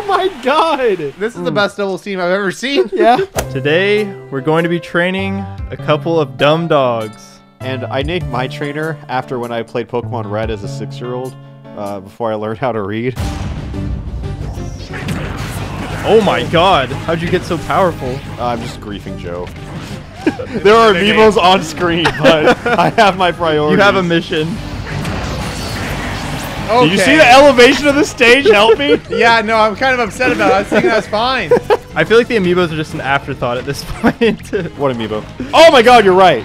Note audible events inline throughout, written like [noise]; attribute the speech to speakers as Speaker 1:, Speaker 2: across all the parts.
Speaker 1: Oh my god!
Speaker 2: This is the best doubles team I've ever seen. [laughs]
Speaker 1: Yeah.
Speaker 3: Today, we're going to be training a couple of dumb dogs.
Speaker 1: And I named my trainer after when I played Pokemon Red as a six-year-old, uh, before I learned how to read.
Speaker 3: Oh my god, how'd you get so powerful?
Speaker 1: Uh, I'm just griefing Joe. [laughs] there are amiibos on screen, but [laughs] I have my priorities.
Speaker 3: You have a mission.
Speaker 2: Okay.
Speaker 1: Did you see the elevation of the stage? Help me. [laughs]
Speaker 2: Yeah, no, I'm kind of upset about it. I was thinking that's fine.
Speaker 3: I feel like the amiibos are just an afterthought at this [laughs] point.
Speaker 1: What amiibo? Oh my god, you're right.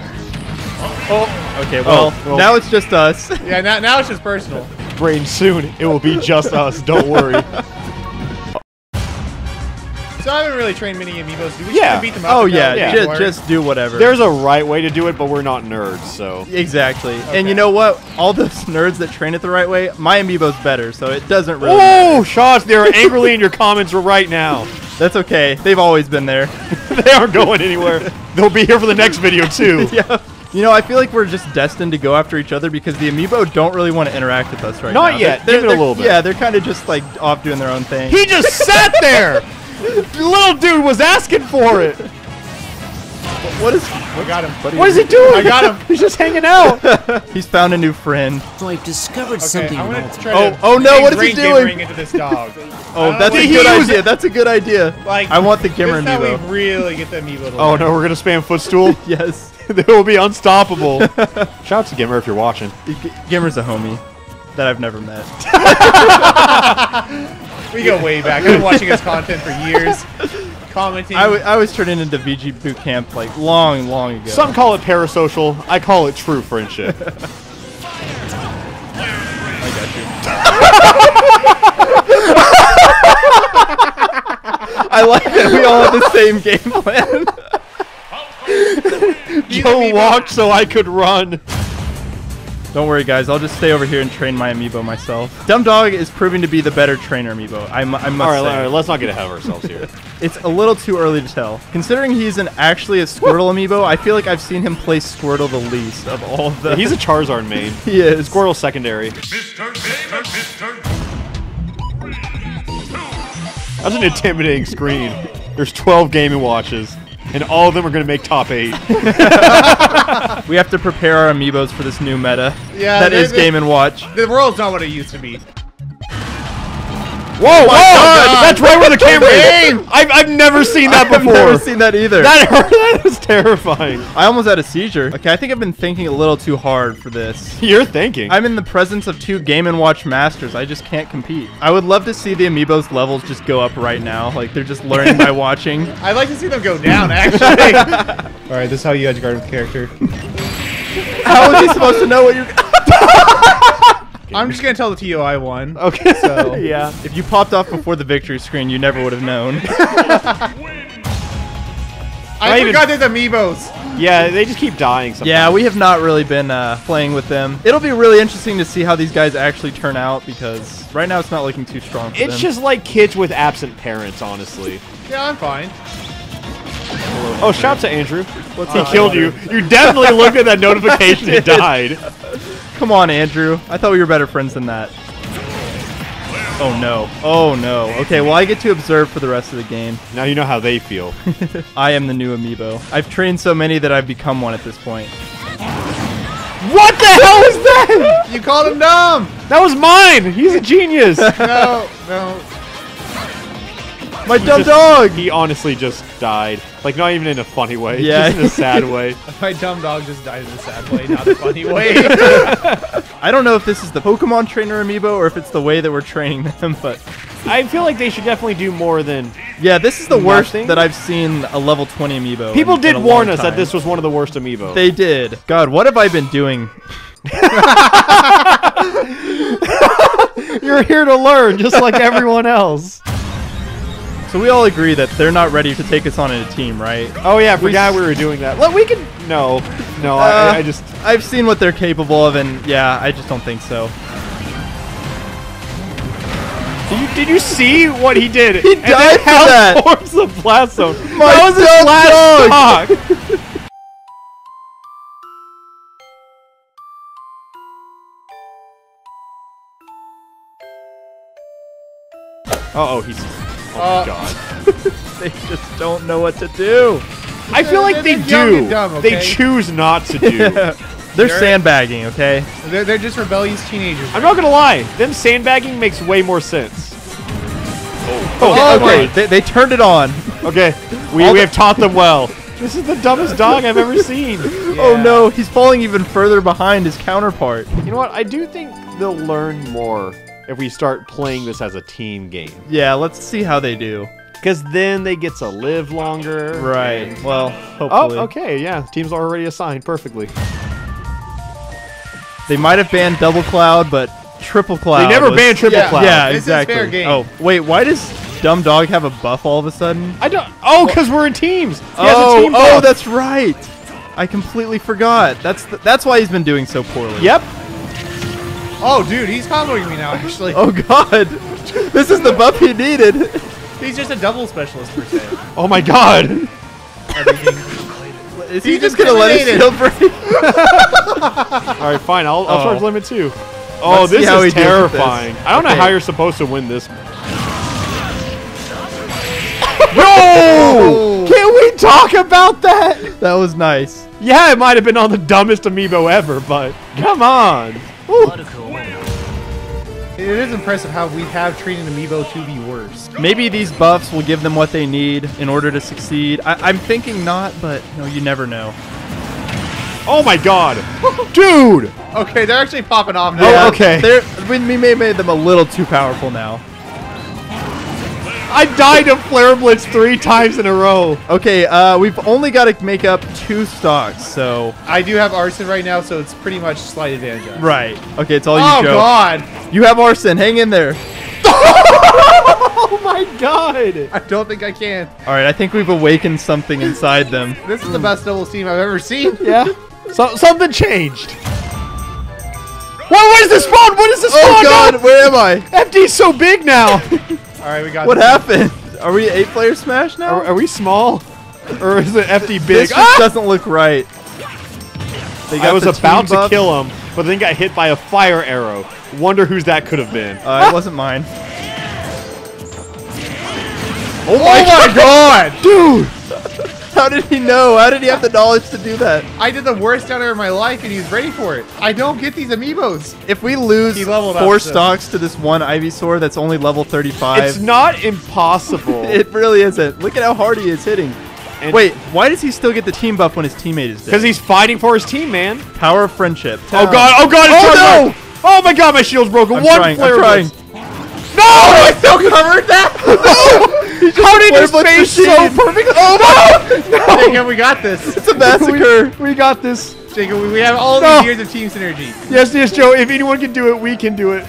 Speaker 1: Oh. oh.
Speaker 3: okay, oh, well,
Speaker 1: Oh, well.
Speaker 3: now it's just us.
Speaker 2: Yeah, now, now it's just personal.
Speaker 1: Brain soon. It will be just us. Don't worry. [laughs]
Speaker 2: So I haven't really trained many amiibos. Do we
Speaker 1: Yeah.
Speaker 2: just beat them up?
Speaker 3: oh
Speaker 2: and
Speaker 3: yeah,
Speaker 2: tell them
Speaker 3: ju-
Speaker 2: they
Speaker 3: just, do whatever.
Speaker 1: There's a right way to do it, but we're not nerds, so.
Speaker 3: exactly. And you know what? All those [laughs] nerds that train it the right way, my amiibo's better, so it doesn't really.
Speaker 1: Oh, shots! They're [laughs] angrily in your comments right now.
Speaker 3: That's okay. They've always been there. [laughs]
Speaker 1: they aren't going anywhere. They'll be here for the next video too.
Speaker 3: yeah. You know, I feel like we're just destined to go after each other because the amiibo don't really want to interact with us right
Speaker 1: Not
Speaker 3: now.
Speaker 1: yet.
Speaker 3: They're,
Speaker 1: Give it a
Speaker 3: they're-
Speaker 1: little bit.
Speaker 3: Yeah, they're kind of just like off doing their own thing.
Speaker 1: He just sat there. The [laughs] little dude was asking for it.
Speaker 3: what is?
Speaker 2: I got him.
Speaker 1: What is he doing?
Speaker 2: I got him. [laughs]
Speaker 1: He's just hanging out. [laughs]
Speaker 3: He's found a new friend.
Speaker 4: So I've discovered
Speaker 2: Okay,
Speaker 4: something
Speaker 2: I'm gonna try
Speaker 3: Oh,
Speaker 2: to
Speaker 3: oh no, what is he doing?
Speaker 2: Into this dog.
Speaker 3: Oh, that's a good
Speaker 2: he
Speaker 3: idea. That's a good idea.
Speaker 2: Like
Speaker 3: I want the Gimr
Speaker 2: this is how we really get the amiibo. To
Speaker 1: Oh
Speaker 2: learn.
Speaker 1: no, we're gonna spam footstool.
Speaker 3: Yes.
Speaker 1: they will be unstoppable. Shout out to Gimr if you're watching.
Speaker 3: G- Gimr's a homie that I've never met.
Speaker 2: We go way back. I've been watching his content for years. Commenting.
Speaker 3: I, w- I was turning into VGBootCamp like long, long ago.
Speaker 1: Some call it parasocial. I call it true friendship. [laughs]
Speaker 3: I got you. [laughs] I like that we all have the same game plan.
Speaker 1: Joe walked so I could run.
Speaker 3: Don't worry, guys. I'll just stay over here and train my amiibo myself. Dumb Dog is proving to be the better trainer amiibo. I, mu- I must
Speaker 1: All right,
Speaker 3: say.
Speaker 1: all right, let's not get ahead of ourselves here. [laughs]
Speaker 3: It's a little too early to tell. Considering he's an actually a Squirtle amiibo, I feel like I've seen him play Squirtle the least of all of the.
Speaker 1: He's a Charizard main. [laughs]
Speaker 3: he is.
Speaker 1: Squirtle secondary. That's an intimidating screen. There's 12 gaming watches, and all of them are going to make top 8. [laughs] [laughs]
Speaker 3: We have to prepare our amiibos for this new meta.
Speaker 2: Yeah,
Speaker 3: that
Speaker 2: they-
Speaker 3: is
Speaker 2: they-
Speaker 3: Game and Watch.
Speaker 2: the world's not what it used to be.
Speaker 1: Whoa, oh whoa!
Speaker 2: God.
Speaker 1: That's right where the camera
Speaker 2: Aim!
Speaker 1: is. I've, I've never seen that before. [laughs]
Speaker 3: I've never seen that either.
Speaker 1: that hurt. [laughs] That was terrifying.
Speaker 3: I almost had a seizure. Okay, I think I've been thinking a little too hard for this.
Speaker 1: You're thinking.
Speaker 3: I'm in the presence of two Game and Watch masters. I just can't compete. I would love to see the amiibos levels just go up right now. Like they're just learning by [laughs] watching.
Speaker 2: I'd like to see them go down, actually. All right, this is how you edge guard with the character.
Speaker 3: How is he supposed to know what you're?
Speaker 2: I'm just gonna tell the TOI one.
Speaker 1: okay.
Speaker 2: So- [laughs]
Speaker 1: yeah.
Speaker 3: If you popped off before the victory screen, you never would have known. [laughs]
Speaker 2: I
Speaker 1: even-
Speaker 2: forgot there's amiibos.
Speaker 1: Yeah, they just keep dying sometimes.
Speaker 3: yeah, we have not really been uh, playing with them. It'll be really interesting to see how these guys actually turn out because right now it's not looking too strong for
Speaker 1: It's
Speaker 3: them.
Speaker 1: just like kids with absent parents, honestly.
Speaker 2: Yeah, I'm fine.
Speaker 1: Oh, shout out to Andrew.
Speaker 3: What's
Speaker 1: he
Speaker 3: up?
Speaker 1: killed you. You definitely looked at that [laughs] notification and died.
Speaker 3: Come on, Andrew. I thought we were better friends than that. Oh no. Oh no. Okay, well I get to observe for the rest of the game.
Speaker 1: Now you know how they feel. [laughs]
Speaker 3: I am the new amiibo. I've trained so many that I've become one at this point.
Speaker 1: what the hell is that?
Speaker 2: You called him dumb.
Speaker 1: That was mine. He's a genius. [laughs]
Speaker 2: No, no. [laughs]
Speaker 3: My dumb
Speaker 1: Just-
Speaker 3: dog!
Speaker 1: He honestly just died. Like not even in a funny way.
Speaker 3: Yeah.
Speaker 1: Just in a sad way. [laughs]
Speaker 2: My dumb dog just died in a sad way, not a funny [laughs] way.
Speaker 3: I don't know if this is the Pokemon trainer amiibo or if it's the way that we're training them, but
Speaker 1: I feel like they should definitely do more than.
Speaker 3: yeah, this is the worst
Speaker 1: Nothing?
Speaker 3: that I've seen a level 20 amiibo.
Speaker 1: People
Speaker 3: in-
Speaker 1: did
Speaker 3: in a
Speaker 1: warn
Speaker 3: long
Speaker 1: us that this was one of the worst amiibo.
Speaker 3: They did. God, what have I been doing?
Speaker 1: You're here to learn, just like everyone else.
Speaker 3: So we all agree that they're not ready to take us on in a team, right?
Speaker 1: Oh yeah, I forgot we were doing that. Look, we can. No, no.
Speaker 3: Uh,
Speaker 1: I, I just.
Speaker 3: I've seen what they're capable of, and yeah, I just don't think so.
Speaker 1: Did you, did you see what he did? He
Speaker 3: died for that.
Speaker 1: Towards the blast zone.
Speaker 3: My
Speaker 1: that was his last
Speaker 3: dog.
Speaker 1: Oh, oh, he's. Oh
Speaker 2: Uh,
Speaker 1: my god. [laughs]
Speaker 3: They just don't know what to do.
Speaker 1: I feel like they do.
Speaker 2: and dumb,
Speaker 1: They choose not to do. [laughs]
Speaker 3: They're
Speaker 2: They're-
Speaker 3: sandbagging, okay?
Speaker 2: They're, they're just rebellious teenagers.
Speaker 1: I'm not gonna lie. Them sandbagging makes way more sense.
Speaker 3: Oh,
Speaker 2: Oh
Speaker 3: okay. They, they turned it on.
Speaker 1: Okay, [laughs] we, we have taught them well. This is the dumbest dog I've ever seen.
Speaker 3: Oh no, he's falling even further behind his counterpart.
Speaker 1: You know what? I do think they'll learn more if we start playing this as a team game.
Speaker 3: Yeah, let's see how they do.
Speaker 1: Because then they get to live longer.
Speaker 3: Right.
Speaker 1: and-
Speaker 3: Well,
Speaker 1: Oh, okay. Yeah, teams are already assigned perfectly.
Speaker 3: They might have banned Double Cloud, but Triple Cloud.
Speaker 1: They never
Speaker 3: was-
Speaker 1: banned Triple
Speaker 2: Yeah.
Speaker 1: Cloud.
Speaker 3: Yeah,
Speaker 2: This is
Speaker 3: exactly.
Speaker 2: fair game.
Speaker 3: Oh, wait, why does Dumb Dog have a buff all of a sudden?
Speaker 1: I don't. Oh, because we're in teams. He has a
Speaker 3: oh,
Speaker 1: team
Speaker 3: oh, that's right. I completely forgot. That's th- that's why he's been doing so poorly.
Speaker 1: Yep.
Speaker 2: Oh, dude, he's comboing me now, actually.
Speaker 3: Oh God, this is the buff he needed.
Speaker 2: He's just a double specialist, per se.
Speaker 1: Oh my god.
Speaker 2: Everything.
Speaker 3: Is he
Speaker 2: He's
Speaker 3: just gonna let his
Speaker 2: intimidated.
Speaker 3: shield break?
Speaker 1: All right, fine. I'll, I'll
Speaker 3: Oh.
Speaker 1: charge limit two. Oh,
Speaker 3: Let's
Speaker 1: this is
Speaker 3: deals with this.
Speaker 1: terrifying. I don't know how you're supposed to win this.
Speaker 3: Oh! [laughs]
Speaker 1: no! [laughs] Can we talk about that?
Speaker 3: that was nice.
Speaker 1: Yeah, it might have been on the dumbest amiibo ever, but come on. Woo.
Speaker 2: It is impressive how we have treated Amiibo to be worse.
Speaker 3: Maybe these buffs will give them what they need in order to succeed. I- I'm thinking not, but no, you never know.
Speaker 1: Oh my god. Dude!
Speaker 2: Okay, they're actually popping off now.
Speaker 1: Oh, yeah. okay.
Speaker 3: They're, we we may have made them a little too powerful now.
Speaker 1: I died of Flare Blitz three times in a row.
Speaker 3: Okay, uh, we've only got to make up two stocks, so
Speaker 2: I do have Arsene right now, so it's pretty much slight advantage. on
Speaker 3: right. Okay, it's all
Speaker 2: Oh,
Speaker 3: you, Joe.
Speaker 2: God.
Speaker 3: You have Arsene. Hang in there. [laughs]
Speaker 1: Oh my god.
Speaker 2: I don't think I can.
Speaker 3: All right, I think we've awakened something inside them. [laughs]
Speaker 2: This is the best double team I've ever seen. [laughs]
Speaker 1: Yeah. So, something changed. What, what is this spawn? What is this spawn?
Speaker 3: Oh God,
Speaker 1: No!
Speaker 3: where am I?
Speaker 1: FD's so big now.
Speaker 2: All right, we got
Speaker 3: What
Speaker 2: this.
Speaker 3: happened? Are we eight player smash now?
Speaker 1: are, are we small? Or is it FD big?
Speaker 3: This just
Speaker 1: Ah!
Speaker 3: doesn't look right. They
Speaker 1: I was about
Speaker 3: team
Speaker 1: to kill him, but then got hit by a fire arrow. Wonder whose that could have been.
Speaker 3: Uh, it wasn't mine.
Speaker 2: Oh my god!
Speaker 1: Dude! [laughs]
Speaker 3: How did he know? How did he have the knowledge to do that?
Speaker 2: I did the worst down of my life, and he's ready for it. I don't get these amiibos.
Speaker 3: If we lose four
Speaker 2: up, so-
Speaker 3: stocks to this one Ivysaur that's only level 35,
Speaker 1: It's not impossible. [laughs]
Speaker 3: it really isn't. Look at how hard he is hitting.
Speaker 1: And-
Speaker 3: Wait, why does he still get the team buff when his teammate is dead?
Speaker 1: Because he's fighting for his team, man.
Speaker 3: Power of friendship.
Speaker 1: Oh god, oh god, it's
Speaker 3: Oh,
Speaker 1: Charizard!
Speaker 3: no!
Speaker 1: Oh my god, my shield's broken.
Speaker 3: I'm
Speaker 1: One
Speaker 3: trying,
Speaker 1: flare
Speaker 3: I'm trying.
Speaker 1: blitz. No! Oh, I still covered that! [laughs] no! How did his face so perfect? Oh no! [laughs] no!
Speaker 2: Jacob, we got this.
Speaker 3: It's a massacre.
Speaker 1: we, we got this.
Speaker 2: Jacob, we- have all
Speaker 1: No.
Speaker 2: these years of team synergy.
Speaker 1: Yes, yes, Joe. If anyone can do it, we can do it.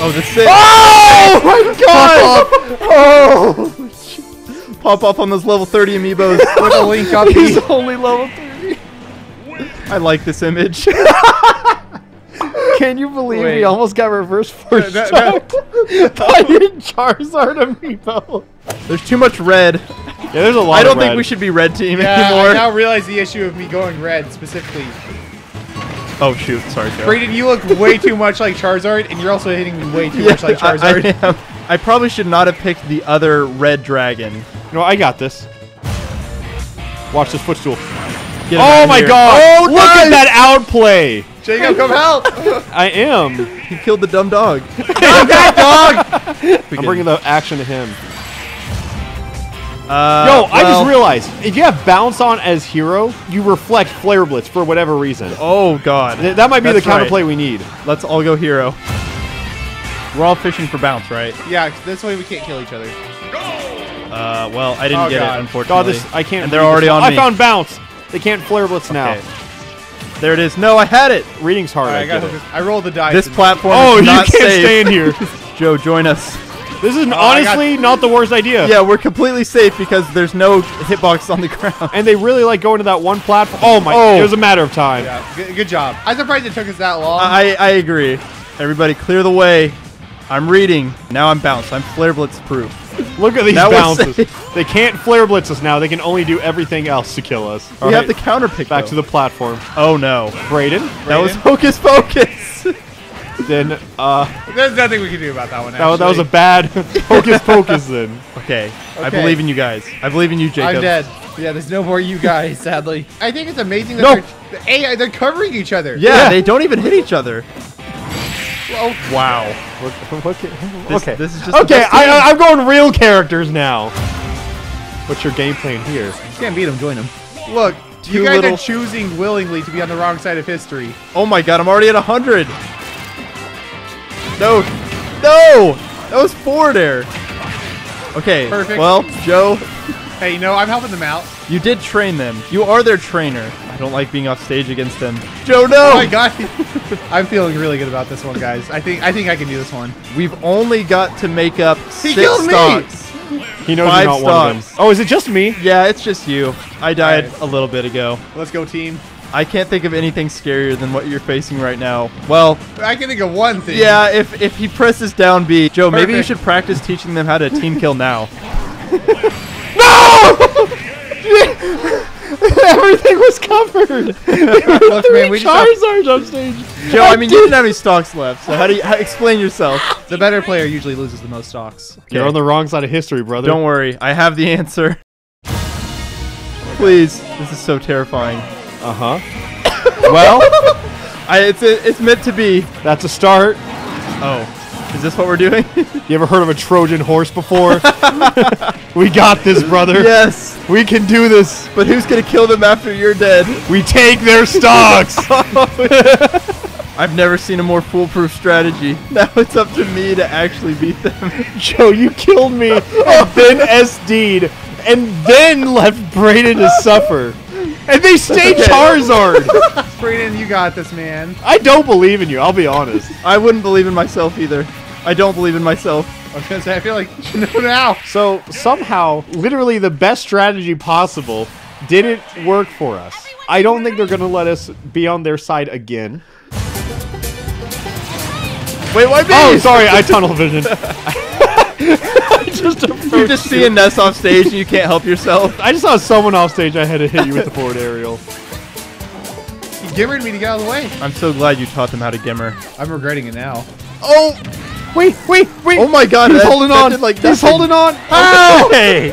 Speaker 3: oh, the six.
Speaker 1: Oh my god! [laughs] Oh!
Speaker 3: Pop off on those level 30 amiibos.
Speaker 2: With a link up. [laughs]
Speaker 1: He's only level 30.
Speaker 3: I like this image.
Speaker 1: Can you believe
Speaker 2: Wait.
Speaker 1: we almost got reverse force
Speaker 2: That-
Speaker 1: shocked by your Charizard amiibo?
Speaker 3: There's too much red.
Speaker 1: Yeah, there's a lot
Speaker 3: I don't
Speaker 1: of
Speaker 3: think
Speaker 1: red.
Speaker 3: we should be red team
Speaker 2: Yeah, I now realize the issue of me going red specifically.
Speaker 3: Oh shoot, sorry, Joe.
Speaker 2: Brayden, you look way too much like Charizard, and you're also hitting me way too
Speaker 3: Yeah,
Speaker 2: much like [laughs] Charizard.
Speaker 3: I, am. I probably should not have picked the other red dragon.
Speaker 1: No, I got this. Watch this footstool.
Speaker 3: Get
Speaker 1: Oh my
Speaker 3: here.
Speaker 1: god!
Speaker 3: Oh,
Speaker 1: Look at that outplay!
Speaker 2: Jacob, come help!
Speaker 1: I am.
Speaker 3: He killed the dumb dog. [laughs]
Speaker 1: I'm bringing the action to him.
Speaker 3: Uh,
Speaker 1: Yo, I just realized if you have bounce on as hero, you reflect flare blitz for whatever reason.
Speaker 3: Oh god.
Speaker 1: Th- That might be
Speaker 3: That's
Speaker 1: the counterplay
Speaker 3: right.
Speaker 1: we need.
Speaker 3: Let's all go hero. We're all fishing for bounce, right?
Speaker 2: yeah, this way we can't kill each other.
Speaker 3: Uh, well, I didn't
Speaker 2: Oh,
Speaker 3: get
Speaker 2: God.
Speaker 3: it, unfortunately.
Speaker 1: God, this I can't.
Speaker 3: And they're already
Speaker 1: this.
Speaker 3: on
Speaker 1: I found bounce. They can't flare blitz now.
Speaker 3: Okay. There it is. No, I had it.
Speaker 1: Reading's hard.
Speaker 2: Alright,
Speaker 1: I
Speaker 2: I, gotta
Speaker 1: get it.
Speaker 2: focus. I rolled the dice.
Speaker 3: This platform
Speaker 1: Oh,
Speaker 3: is
Speaker 1: you can't
Speaker 3: safe.
Speaker 1: stay in here. [laughs]
Speaker 3: Joe, join us.
Speaker 1: This is oh,
Speaker 2: I got-
Speaker 1: honestly not the worst idea.
Speaker 3: Yeah, we're completely safe because there's no hitbox on the ground.
Speaker 1: And they really like going to that one platform. Oh my!
Speaker 3: Oh.
Speaker 1: It was a matter of time.
Speaker 2: Yeah, good, good job. I'm surprised it took us that long.
Speaker 3: I, I agree. Everybody clear the way. I'm reading. Now I'm bounced. I'm flare blitz proof. [laughs]
Speaker 1: Look at these
Speaker 3: That
Speaker 1: bounces. They can't flare blitz us now. They can only do everything else to kill us.
Speaker 3: We have the counter pick
Speaker 1: back
Speaker 3: though.
Speaker 1: to the platform.
Speaker 3: Oh no.
Speaker 1: Brayden.
Speaker 3: That was
Speaker 2: Brayden?
Speaker 3: hocus pocus. [laughs]
Speaker 1: then uh,
Speaker 2: There's nothing we can do about that one.
Speaker 1: that, that was a bad [laughs] hocus pocus then.
Speaker 3: Okay. I believe in you guys. I believe in you, Jacob.
Speaker 2: I'm dead. Yeah, there's no more you guys, sadly. I think it's amazing that
Speaker 1: No.
Speaker 2: they're, hey, they're covering each other.
Speaker 3: Yeah,
Speaker 1: Yeah.
Speaker 3: they don't even hit each other.
Speaker 2: Oh,
Speaker 3: Wow.
Speaker 1: What- what ca-
Speaker 3: This-
Speaker 1: okay.
Speaker 3: this is just
Speaker 1: okay. I,
Speaker 3: team.
Speaker 1: I, I'm going real characters now. What's your game plan here?
Speaker 2: you can't beat him. Join him. Look,
Speaker 3: Too
Speaker 2: you guys
Speaker 3: little-
Speaker 2: are choosing willingly to be on the wrong side of history.
Speaker 3: Oh my god, I'm already at 100. No. No! That was four there. Okay.
Speaker 2: Perfect.
Speaker 3: Well, Joe,
Speaker 2: Hey, you know, I'm helping them out.
Speaker 3: you did train them. You are their trainer. I don't like being off stage against them. Joe, no!
Speaker 2: Oh my god. [laughs] I'm feeling really good about this one, guys. I think I think I can do this one.
Speaker 3: We've only got to make up
Speaker 2: He
Speaker 3: six
Speaker 2: killed me!
Speaker 3: stocks.
Speaker 1: He knows
Speaker 3: Five
Speaker 1: you're not one of them. Oh, is it just me?
Speaker 3: Yeah, it's just you. I died
Speaker 2: Alright.
Speaker 3: a little bit ago.
Speaker 2: Let's go, team.
Speaker 3: I can't think of anything scarier than what you're facing right now. Well,
Speaker 2: I can think of one thing.
Speaker 3: yeah, if if he presses down B, Joe, maybe you should practice teaching them how to team kill now. [laughs] [laughs] [laughs]
Speaker 1: Everything was covered. [laughs]
Speaker 2: Look, man, we just have,
Speaker 1: Charizards on stage.
Speaker 3: Joe, I mean, you didn't have any stocks left, so how do you how, explain yourself?
Speaker 2: the better player usually loses the most stocks.
Speaker 1: You're on the wrong side of history, brother.
Speaker 3: Don't worry, I have the answer. Please, this is so terrifying.
Speaker 1: Uh huh. [laughs] well,
Speaker 3: I it's it's meant to be.
Speaker 1: that's a start.
Speaker 3: Oh, is this what we're doing?
Speaker 1: You ever heard of a Trojan horse before? we got this, brother.
Speaker 3: yes,
Speaker 1: We can do this.
Speaker 3: but who's gonna kill them after you're dead?
Speaker 1: We take their stocks. [laughs]
Speaker 3: I've never seen a more foolproof strategy. [laughs] Now it's up to me to actually beat them. [laughs]
Speaker 1: Joe, you killed me and then SD'd and then left Brayden to suffer. And they stay
Speaker 3: Okay.
Speaker 1: Charizard.
Speaker 2: Brayden, you got this, man.
Speaker 1: I don't believe in you, I'll be honest.
Speaker 3: I wouldn't believe in myself either. I don't believe in myself.
Speaker 2: I was gonna say, I feel like [laughs] you should know now.
Speaker 1: So somehow, literally the best strategy possible didn't work for us. I don't think they're going to let us be on their side again.
Speaker 3: Wait, why me?
Speaker 1: Oh, sorry, I tunnel vision. [laughs] Just
Speaker 3: You
Speaker 1: approached
Speaker 3: just see a Ness off stage and you can't help yourself.
Speaker 1: I just saw someone off stage. I had to hit you with the forward aerial.
Speaker 2: He gimmered me to get out of the way.
Speaker 3: I'm so glad you taught them how to gimmer.
Speaker 2: I'm regretting it now.
Speaker 3: Oh,
Speaker 1: Wait, wait, wait!
Speaker 3: oh my God!
Speaker 1: He's
Speaker 3: that-
Speaker 1: holding
Speaker 3: that
Speaker 1: on.
Speaker 3: did, like
Speaker 1: He's
Speaker 3: nothing.
Speaker 1: holding on. Oh! Hey.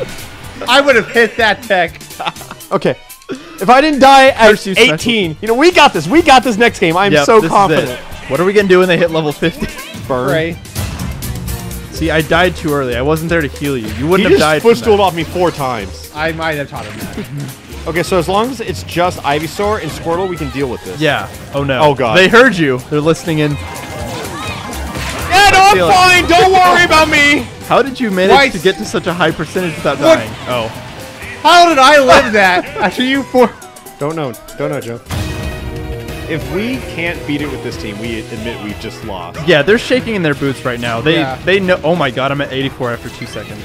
Speaker 2: I would have hit that tech.
Speaker 1: Okay. If I didn't die at
Speaker 3: First you special.
Speaker 1: 18, you know we got this. We got this next game. I'm
Speaker 3: Yep,
Speaker 1: so confident.
Speaker 3: it. What are we gonna do when they hit level 50?
Speaker 1: Burn.
Speaker 2: Ray.
Speaker 3: See, I died too early. I wasn't there to heal you. You wouldn't have
Speaker 1: just
Speaker 3: died. from
Speaker 1: footstooled
Speaker 3: that.
Speaker 1: off me four times.
Speaker 2: I might have taught him that. [laughs]
Speaker 1: Okay, so as long as it's just Ivysaur and Squirtle, we can deal with this.
Speaker 3: Yeah. Oh no.
Speaker 1: Oh, God.
Speaker 3: They heard you. They're listening in.
Speaker 1: Yeah, I'm fine. Don't worry [laughs] about me.
Speaker 3: How did you manage
Speaker 2: Twice.
Speaker 3: to get to such a high percentage without
Speaker 2: What?
Speaker 3: dying? Oh.
Speaker 2: How did I live that [laughs] after you four?
Speaker 1: Don't know. Don't know, Joe. If we can't beat it with this team, we admit we've just lost.
Speaker 3: Yeah, they're shaking in their boots right now. They
Speaker 2: Yeah.
Speaker 3: they know. Oh my god, I'm at 84 after two seconds.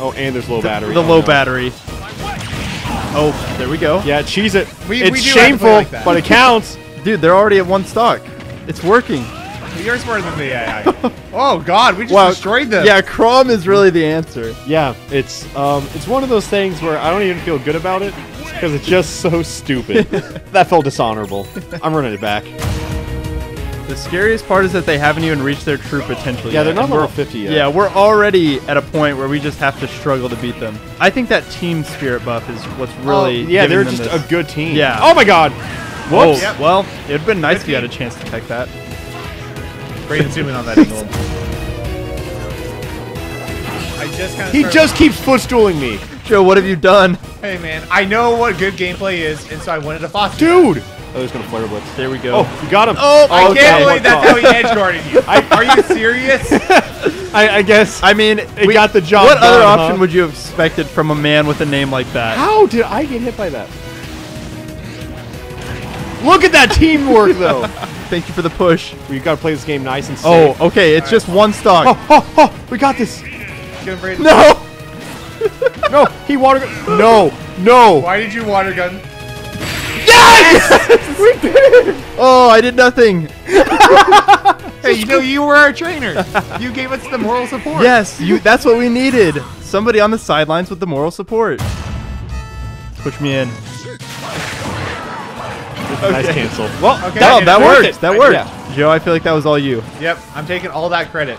Speaker 1: Oh, and there's low battery.
Speaker 3: The
Speaker 1: Oh,
Speaker 3: low
Speaker 1: no.
Speaker 3: battery. Oh, there we go.
Speaker 1: Yeah, cheese it.
Speaker 2: We-
Speaker 1: it's
Speaker 2: we do have to play
Speaker 1: shameful,
Speaker 2: like
Speaker 1: but it counts.
Speaker 3: Dude, they're already at one stock. It's working. [laughs]
Speaker 2: You're smarter than the I, I. oh God, we just
Speaker 3: Wow.
Speaker 2: destroyed them.
Speaker 3: Yeah, Chrom is really the answer.
Speaker 1: Yeah, it's um, it's one of those things where I don't even feel good about it because it's just so stupid. [laughs] that felt dishonorable. I'm running it back.
Speaker 3: The scariest part is that they haven't even reached their true potential
Speaker 1: Yeah,
Speaker 3: yet.
Speaker 1: they're not level 50 yet.
Speaker 3: Yeah, we're already at a point where we just have to struggle to beat them. I think that team spirit buff is what's really
Speaker 1: Oh, yeah, they're
Speaker 3: them
Speaker 1: just
Speaker 3: this.
Speaker 1: a good team.
Speaker 3: Yeah.
Speaker 1: Oh my God.
Speaker 3: Whoa.
Speaker 1: Whoops.
Speaker 3: Well, it'd been nice if you had a chance to tech that.
Speaker 2: Brayden, zoom in on that angle. I just kind of.
Speaker 1: He just keeps footstooling me,
Speaker 3: Joe, what have you done?
Speaker 2: Hey man, I know what good gameplay is, and so I wanted to foster. that.
Speaker 1: dude. Oh, there's gonna flare blitz.
Speaker 3: There we go.
Speaker 1: Oh, you got him.
Speaker 3: Oh,
Speaker 2: I
Speaker 3: okay.
Speaker 2: can't oh
Speaker 1: what
Speaker 2: believe that's how he edge guarded you. [laughs] Are you serious? [laughs]
Speaker 1: I, I guess.
Speaker 3: I mean,
Speaker 1: It got the job
Speaker 3: What other option
Speaker 1: huh?
Speaker 3: would you have expected from a man with a name like that?
Speaker 1: How did I get hit by that? Look at that teamwork, though. [laughs]
Speaker 3: Thank you for the push.
Speaker 1: we gotta play this game nice and
Speaker 3: oh,
Speaker 1: safe.
Speaker 3: Oh, okay. It's just one stock.
Speaker 1: Oh, oh, oh, we got this.
Speaker 2: Get him, Brayden.
Speaker 3: No. [laughs]
Speaker 1: No, he water. No, no.
Speaker 2: Why did you water gun?
Speaker 1: Yes! [laughs] we did it.
Speaker 3: Oh, I did nothing.
Speaker 2: Hey, you know you were our trainer. You gave us the moral support.
Speaker 3: Yes, you. That's what we needed. Somebody on the sidelines with the moral support. Push me in.
Speaker 1: Nice
Speaker 3: Okay.
Speaker 1: cancel. [laughs] Well,
Speaker 2: Okay.
Speaker 3: Oh, that worked.
Speaker 1: it.
Speaker 3: That
Speaker 1: I-
Speaker 3: worked.
Speaker 1: yeah.
Speaker 3: Joe, I feel like that was all you.
Speaker 2: Yep, I'm taking all that credit.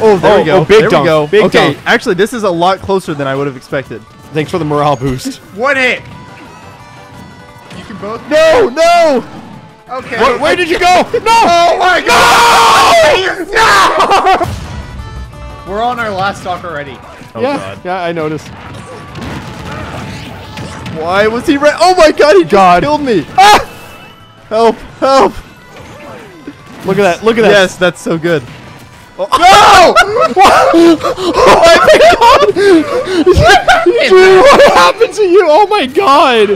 Speaker 3: Oh, there
Speaker 1: Oh,
Speaker 3: we go.
Speaker 1: oh, big
Speaker 3: there
Speaker 1: dunk,
Speaker 3: we go.
Speaker 1: big
Speaker 3: okay,
Speaker 1: dunk.
Speaker 3: actually, this is a lot closer than I would have expected.
Speaker 1: Thanks for the morale boost.
Speaker 2: One hit. You can both.
Speaker 3: No, no.
Speaker 2: Okay.
Speaker 1: Where, where did you go? No! [laughs]
Speaker 2: Oh my god! No! We're on our last stock already.
Speaker 3: Oh
Speaker 1: yeah,
Speaker 3: God.
Speaker 1: yeah, I noticed.
Speaker 3: Why was he red? Oh my God! He
Speaker 1: God.
Speaker 3: killed me. Ah! Help! Help!
Speaker 1: Look at that. Look at that.
Speaker 3: Yes, that's so good. Oh. [laughs]
Speaker 1: No! Oh my god! [laughs] Dude, what happened to you? Oh my god!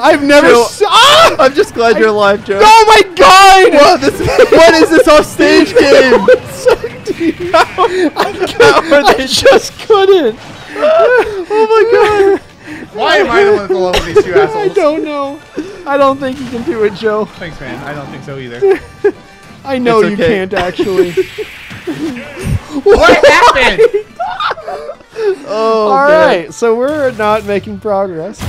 Speaker 1: I've never.
Speaker 3: Joe,
Speaker 1: ah!
Speaker 3: I'm just glad you're alive, Joe.
Speaker 1: Oh my god!
Speaker 3: What, this, [laughs] what is this offstage game?
Speaker 1: I just couldn't. Oh my god!
Speaker 2: Why am I the one that's alone with these two [laughs] assholes?
Speaker 1: I don't know. I don't think you can do it, Joe.
Speaker 2: Thanks, man. I don't think so either. [laughs]
Speaker 1: I know
Speaker 3: It's
Speaker 1: you
Speaker 3: okay.
Speaker 1: can't actually. [laughs]
Speaker 2: what happened?
Speaker 3: Oh,
Speaker 1: All
Speaker 3: man.
Speaker 1: right, so we're not making progress.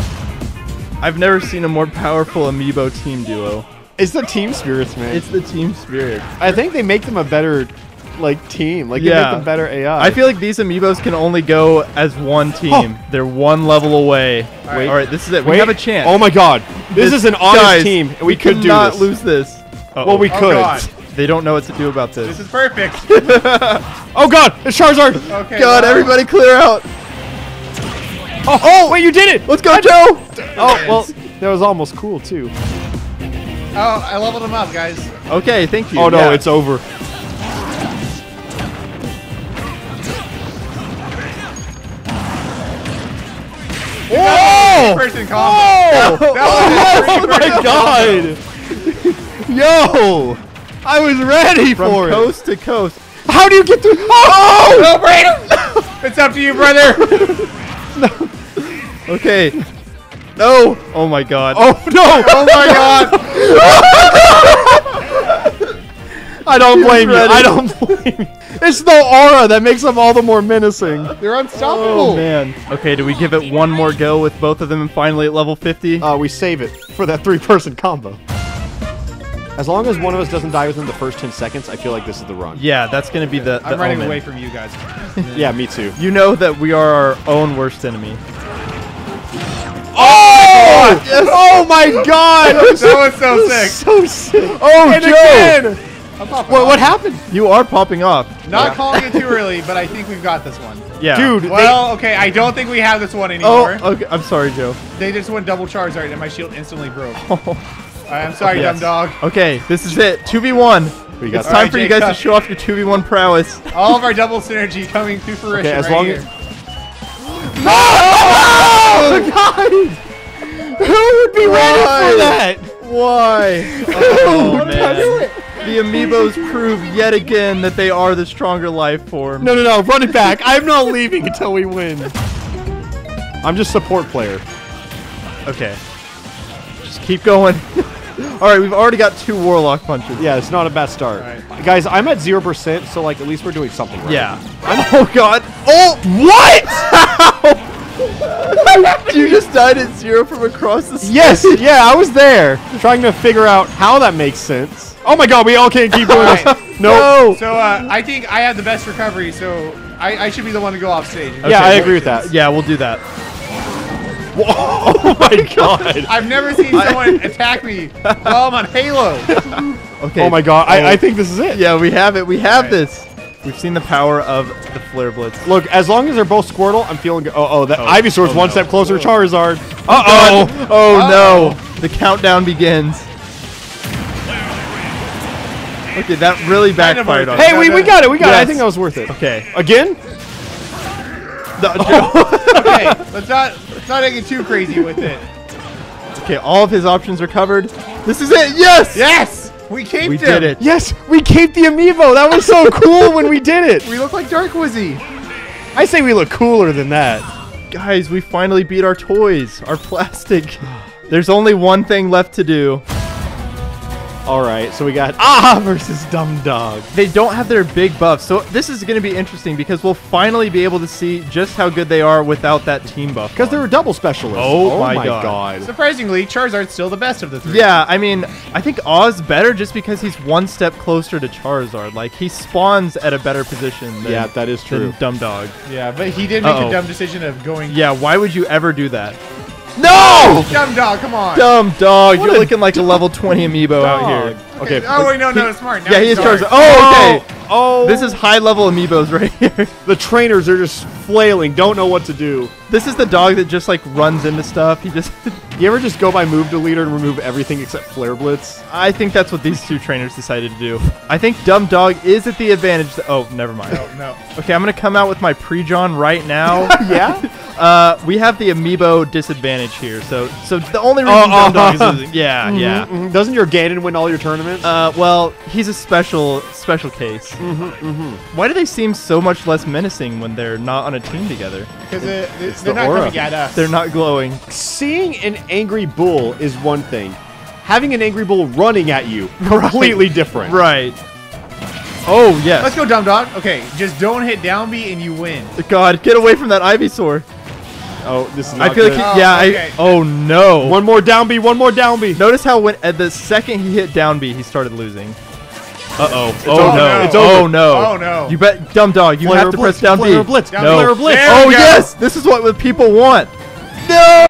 Speaker 3: I've never seen a more powerful amiibo team duo.
Speaker 1: It's the team spirits, man.
Speaker 3: It's the team spirit.
Speaker 1: I think they make them a better, like team. Like they
Speaker 3: Yeah.
Speaker 1: make them better AI.
Speaker 3: I feel like these amiibos can only go as one team. They're one level away.
Speaker 2: Wait.
Speaker 3: All right, this is it.
Speaker 1: Wait.
Speaker 3: We have a chance.
Speaker 1: Oh my god, this, is an honest
Speaker 3: guys,
Speaker 1: team. and We, could do
Speaker 3: cannot
Speaker 1: this.
Speaker 3: lose this.
Speaker 1: Well, we
Speaker 2: Oh,
Speaker 1: could.
Speaker 2: God.
Speaker 3: They don't know what to do about
Speaker 2: This
Speaker 3: this.
Speaker 2: is perfect. [laughs]
Speaker 1: Oh god, it's Charizard.
Speaker 2: Okay.
Speaker 3: God,
Speaker 2: well,
Speaker 3: everybody clear out.
Speaker 1: Oh, oh, wait, you did it.
Speaker 3: Let's go, Joe.
Speaker 1: Oh well, that was almost cool too.
Speaker 2: Oh, I leveled him up, guys.
Speaker 3: Okay, thank you.
Speaker 1: Oh no,
Speaker 3: Yeah.
Speaker 1: it's over.
Speaker 2: Oh! Person combo.
Speaker 1: Oh,
Speaker 2: That was
Speaker 1: oh my god! Yo, I was ready
Speaker 3: from
Speaker 1: for it.
Speaker 3: coast to coast.
Speaker 1: How do you get through? Oh! oh!
Speaker 2: No, Brandon! [laughs] it's up to you, brother. [laughs]
Speaker 3: Okay. No. Oh my God.
Speaker 1: Oh no!
Speaker 2: Oh my god. [laughs]
Speaker 1: I don't blame you. I don't [laughs] blame you. It's the aura that makes them all the more menacing.
Speaker 2: They're unstoppable.
Speaker 3: Oh man. Okay, do we give it one more go with both of them and finally at level 50?
Speaker 1: Uh, we save it for that three-person combo. As long as one of us doesn't die within the first 10 seconds, I feel like this is the run.
Speaker 3: yeah, that's gonna be the. the
Speaker 2: I'm running
Speaker 3: omen.
Speaker 2: away from you guys. [laughs]
Speaker 1: Yeah, me too.
Speaker 3: You know that we are our own worst enemy.
Speaker 1: Oh! Oh my god! That was
Speaker 2: That was so sick.
Speaker 1: so sick.
Speaker 3: Oh,
Speaker 1: And
Speaker 3: Joe!
Speaker 1: again!
Speaker 2: I'm popping
Speaker 1: What,
Speaker 2: off.
Speaker 1: what happened?
Speaker 3: You are popping off.
Speaker 2: Not calling it too [laughs] early, but I think we've got this one.
Speaker 3: Yeah.
Speaker 1: Dude, they-
Speaker 2: Well, okay, I don't think we have this one
Speaker 3: Oh,
Speaker 2: anymore.
Speaker 3: okay. I'm sorry, Joe.
Speaker 2: They just went double Charizard and my shield instantly broke. Oh. I'm sorry,
Speaker 3: Yes.
Speaker 2: dumb dog.
Speaker 3: Okay, this is it. 2v1.
Speaker 1: We got
Speaker 3: It's time
Speaker 2: Alright,
Speaker 3: for you guys to show off your 2v1 prowess.
Speaker 2: All of our double synergy coming to fruition
Speaker 1: Okay, as
Speaker 2: right
Speaker 1: long
Speaker 2: here.
Speaker 1: as- [gasps] Oh, [laughs] God! Who would be ready for that?
Speaker 3: Why? [laughs] Oh, man. The amiibos prove yet again that they are the stronger life form.
Speaker 1: No, no, no, run it back. I'm not leaving until we win. I'm just support player.
Speaker 3: Okay. Just keep going. [laughs] All right, we've already got two warlock punches.
Speaker 1: Yeah, it's not a bad start.
Speaker 2: Alright.
Speaker 1: Guys, I'm at 0%, so like at least we're doing something right.
Speaker 3: Yeah. oh God.
Speaker 1: Oh, what? [laughs]
Speaker 3: you just died at zero from across the.
Speaker 1: yes, yeah, I was there trying to figure out how that makes sense. Oh my god, we all can't keep doing this.
Speaker 2: Alright.
Speaker 1: No.
Speaker 2: So uh, I think I have the best recovery, so I, I should be the one to go off stage.
Speaker 1: Yeah, I agree with that.
Speaker 3: Yeah, we'll do that. [laughs]
Speaker 1: Oh my [laughs] god.
Speaker 2: I've never seen someone attack me while I'm on Halo. [laughs]
Speaker 3: Okay.
Speaker 1: Oh my god, I,
Speaker 3: Oh.
Speaker 1: I think this is it.
Speaker 3: Yeah, we have it. We have
Speaker 2: Alright.
Speaker 3: this. We've seen the power of the flare blitz.
Speaker 1: Look, as long as they're both Squirtle, I'm feeling good. Oh, oh, that
Speaker 3: Oh.
Speaker 1: Ivysaur's
Speaker 3: Oh,
Speaker 1: one
Speaker 3: no.
Speaker 1: step closer to Charizard.
Speaker 3: Uh
Speaker 1: Uh-oh.
Speaker 3: oh. Oh no. The countdown begins. Okay, that really backfired on us.
Speaker 1: Hey, we, we got it, we got it. I think that was worth it.
Speaker 3: Okay.
Speaker 1: Again?
Speaker 3: No, oh. Joe- [laughs]
Speaker 2: Okay, let's not let's not get too crazy with it.
Speaker 3: okay, all of his options are covered. This is it. Yes.
Speaker 2: Yes, we caped
Speaker 3: We
Speaker 2: him.
Speaker 3: did it.
Speaker 1: Yes, we caped the amiibo. That was so [laughs] cool when we did it.
Speaker 2: We look like Dark Wizzy.
Speaker 1: I say we look cooler than that.
Speaker 3: Guys, we finally beat our toys, our plastic. There's only one thing left to do.
Speaker 1: All right, so we got [laughs] Ah versus Dumb Dog.
Speaker 3: They don't have their big buff, so this is going to be interesting because we'll finally be able to see just how good they are without that team buff.
Speaker 1: Because they're a double specialist.
Speaker 3: Oh my
Speaker 1: my
Speaker 3: God.
Speaker 1: god.
Speaker 2: Surprisingly, Charizard's still the best of the three.
Speaker 3: Yeah, I mean, I think Oz better just because he's one step closer to Charizard. Like he spawns at a better position. Than,
Speaker 1: Yeah, that is
Speaker 3: than
Speaker 1: true.
Speaker 3: Dumb Dog.
Speaker 2: Yeah, but he did make
Speaker 3: Uh-oh.
Speaker 2: the dumb decision of going.
Speaker 3: Yeah, why would you ever do that? No!
Speaker 2: Dumb dog, come on.
Speaker 3: Dumb dog,
Speaker 1: What
Speaker 3: you're looking like a level 20 amiibo out here.
Speaker 1: Okay.
Speaker 2: Oh wait, no, no, it's smart. Now
Speaker 3: Yeah, he
Speaker 2: he's
Speaker 3: is
Speaker 2: dark.
Speaker 3: Charizard. Oh, okay.
Speaker 1: Oh,
Speaker 3: This is high level amiibos right here.
Speaker 1: the trainers are just flailing, don't know what to do.
Speaker 3: This is the dog that just like runs into stuff. He just [laughs]
Speaker 1: You ever just go by move deleter and remove everything except Flare Blitz?
Speaker 3: I think that's what these two trainers decided to do. I think Dumb Dog is at the advantage. oh, never mind.
Speaker 2: Oh no.
Speaker 3: Okay, I'm gonna come out with my pre-John right now. [laughs]
Speaker 1: Yeah? [laughs]
Speaker 3: uh, we have the amiibo disadvantage here, so so the only reason
Speaker 1: Oh,
Speaker 3: Dumb Dog is
Speaker 1: uh,
Speaker 3: losing. Yeah, yeah.
Speaker 1: Mhm. Doesn't your Ganon win all your tournaments?
Speaker 3: Uh, well, he's a special special case.
Speaker 1: Mm-hmm,
Speaker 3: Why do they seem so much less menacing when they're not on a team together?
Speaker 2: Because they're,
Speaker 1: the
Speaker 2: they're not
Speaker 1: aura.
Speaker 2: coming at us.
Speaker 3: They're not glowing.
Speaker 1: Seeing an angry bull is one thing. Having an angry bull running at you, [laughs] completely different.
Speaker 3: Right. Oh yes.
Speaker 2: Let's go, dumb dog. Okay, just don't hit down B and you win.
Speaker 3: God, get away from that Ivysaur.
Speaker 1: Oh, this is not
Speaker 3: I feel
Speaker 1: good.
Speaker 3: like,
Speaker 2: Oh,
Speaker 3: he, yeah,
Speaker 2: okay.
Speaker 3: I. Oh no.
Speaker 1: One more down B, one more down B.
Speaker 3: Notice how when at the second he hit down B, he started losing. Uh oh. Oh no.
Speaker 1: It's over.
Speaker 3: oh no.
Speaker 2: Oh, no.
Speaker 3: You bet, dumb dog. You
Speaker 1: Flare
Speaker 3: have to
Speaker 1: Blitz,
Speaker 3: press down
Speaker 1: Flare
Speaker 3: B.
Speaker 1: Blitz,
Speaker 2: Down
Speaker 3: no.
Speaker 1: Blitz.
Speaker 3: Oh yes, this is what the people want. No.